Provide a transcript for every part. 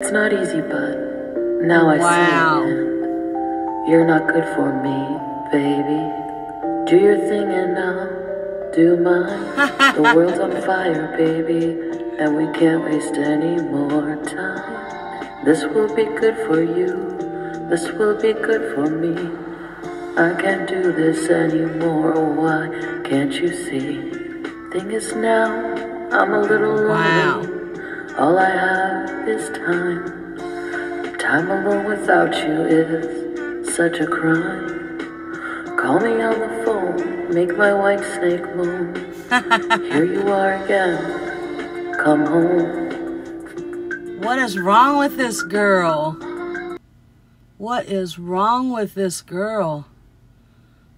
It's not easy, but now I Wow. see it. You're not good for me, baby. Do your thing and I'll do mine. the world's on fire, baby, and we can't waste any more time. This will be good for you. This will be good for me. I can't do this anymore. Why can't you see? Thing is now, I'm a little lonely. Wow. All I have is time. Time alone without you is such a crime. Call me on the phone, make my white snake moan. Here you are again. Come home. What is wrong with this girl? What is wrong with this girl?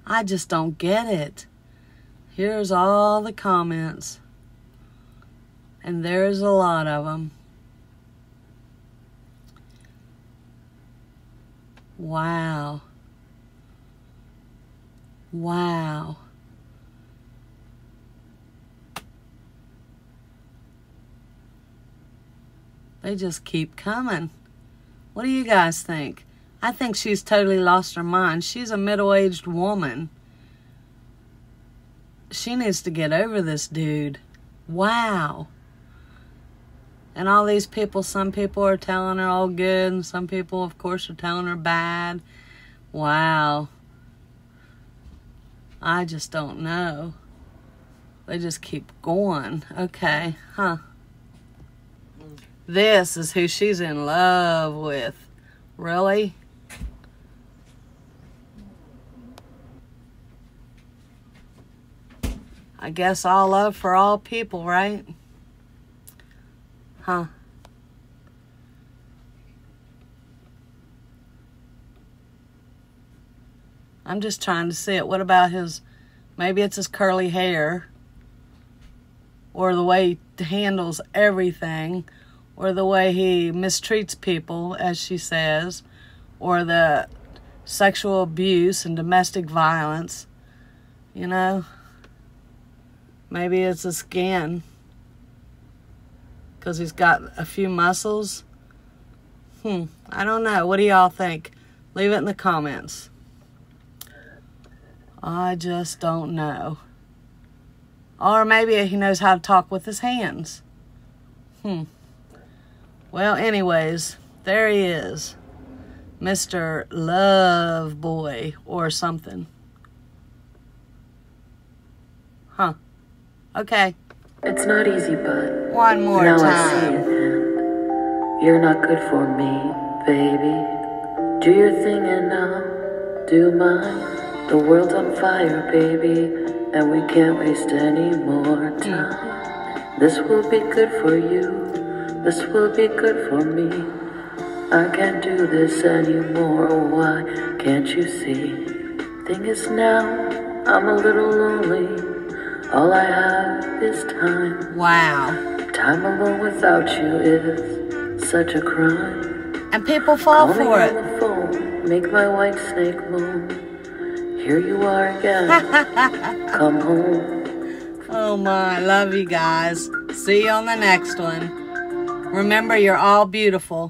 I just don't get it. Here's all the comments. And there's a lot of them. Wow. Wow. They just keep coming. What do you guys think? I think she's totally lost her mind. She's a middle aged woman. She needs to get over this dude. Wow. And all these people, some people are telling her all good, and some people, of course, are telling her bad. Wow. I just don't know. They just keep going. Okay, huh. This is who she's in love with. Really? I guess all love for all people, right? Huh. I'm just trying to see it. What about his, maybe it's his curly hair, or the way he handles everything, or the way he mistreats people, as she says, or the sexual abuse and domestic violence. You know? Maybe it's the skin. Because he's got a few muscles. Hmm. I don't know. What do y'all think? Leave it in the comments. I just don't know. Or maybe he knows how to talk with his hands. Hmm. Well, anyways, there he is. Mr. Love Boy or something. Huh. Okay. It's not easy, but One more now I see time. it. And you're not good for me, baby. Do your thing and I'll do mine. The world's on fire, baby, and we can't waste any more time. This will be good for you. This will be good for me. I can't do this anymore. Why can't you see? Thing is now, I'm a little lonely. All I have is time. Wow. Time alone without you is such a crime. And people fall Call me for on it. the phone, make my white snake moan. Here you are again. Come home. Oh my, love you guys. See you on the next one. Remember, you're all beautiful.